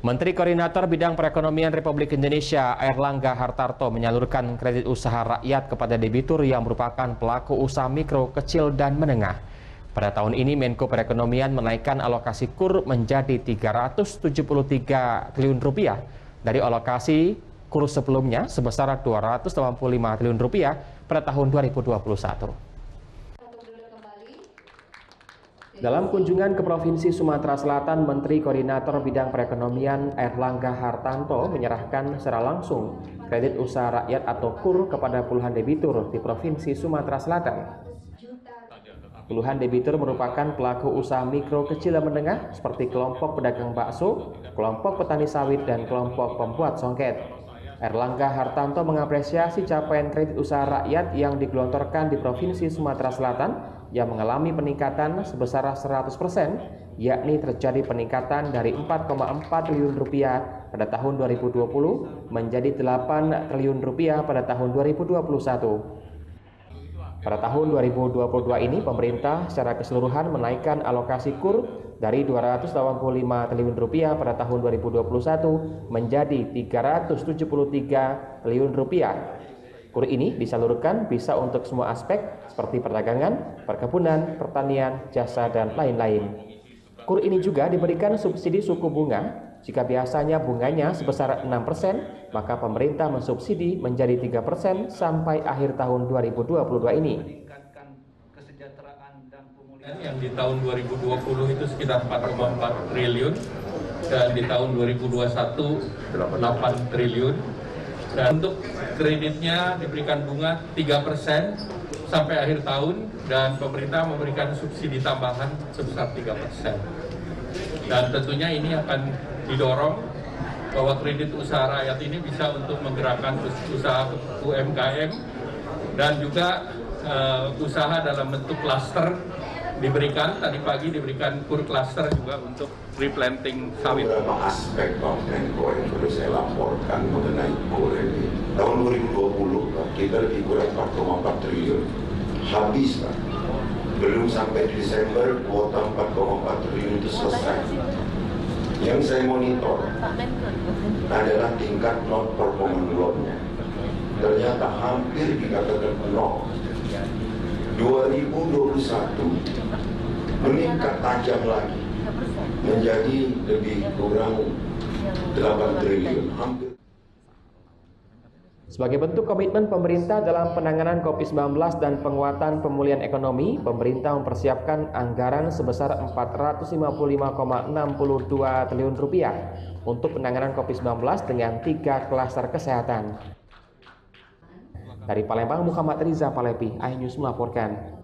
Menteri Koordinator Bidang Perekonomian Republik Indonesia Erlangga Hartarto menyalurkan kredit usaha rakyat kepada debitur yang merupakan pelaku usaha mikro, kecil, dan menengah. Pada tahun ini Menko Perekonomian menaikkan alokasi KUR menjadi 373 triliun rupiah dari alokasi KUR sebelumnya sebesar 285 triliun rupiah pada tahun 2021. Dalam kunjungan ke Provinsi Sumatera Selatan, Menteri Koordinator Bidang Perekonomian Erlangga Hartanto menyerahkan secara langsung kredit usaha rakyat atau KUR kepada puluhan debitur di Provinsi Sumatera Selatan. Puluhan debitur merupakan pelaku usaha mikro kecil dan menengah seperti kelompok pedagang bakso, kelompok petani sawit, dan kelompok pembuat songket. Erlangga Hartanto mengapresiasi capaian kredit usaha rakyat yang digelontorkan di Provinsi Sumatera Selatan yang mengalami peningkatan sebesar 100%, yakni terjadi peningkatan dari 4,4 triliun rupiah pada tahun 2020 menjadi 8 triliun rupiah pada tahun 2021. Pada tahun 2022 ini, pemerintah secara keseluruhan menaikkan alokasi KUR dari 285 triliun rupiah pada tahun 2021 menjadi 373 triliun rupiah KUR ini disalurkan bisa untuk semua aspek seperti perdagangan, perkebunan, pertanian, jasa, dan lain-lain. KUR ini juga diberikan subsidi suku bunga. Jika biasanya bunganya sebesar 6%, maka pemerintah mensubsidi menjadi 3% sampai akhir tahun 2022 ini. Yang di tahun 2020 itu sekitar 4,4 triliun dan di tahun 2021 8 triliun dan untuk kreditnya diberikan bunga 3% sampai akhir tahun dan pemerintah memberikan subsidi tambahan sebesar 3%. Dan tentunya ini akan didorong bahwa kredit usaha rakyat ini bisa untuk menggerakkan usaha UMKM dan juga uh, usaha dalam bentuk klaster diberikan tadi pagi diberikan kur cluster juga untuk replanting sawit. Beberapa aspek Bang Menko yang perlu saya laporkan mengenai kur ini. Tahun 2020 kita lebih kurang 4,4 triliun. Habis Pak. Belum sampai Desember kuota 4,4 triliun itu selesai. Yang saya monitor adalah tingkat non performing loan-nya. Ternyata hampir dikatakan nol 2021 meningkat tajam lagi menjadi lebih kurang 8 triliun hampir sebagai bentuk komitmen pemerintah dalam penanganan COVID-19 dan penguatan pemulihan ekonomi, pemerintah mempersiapkan anggaran sebesar 455,62 triliun rupiah untuk penanganan COVID-19 dengan tiga klaster kesehatan. Dari Palembang, Muhammad Riza Palepi, iNews melaporkan.